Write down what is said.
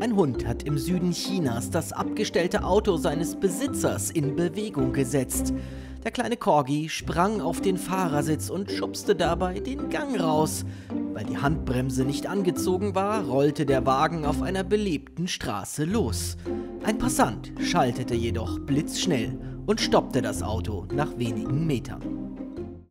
Ein Hund hat im Süden Chinas das abgestellte Auto seines Besitzers in Bewegung gesetzt. Der kleine Corgi sprang auf den Fahrersitz und schubste dabei den Gang raus. Weil die Handbremse nicht angezogen war, rollte der Wagen auf einer belebten Straße los. Ein Passant schaltete jedoch blitzschnell und stoppte das Auto nach wenigen Metern.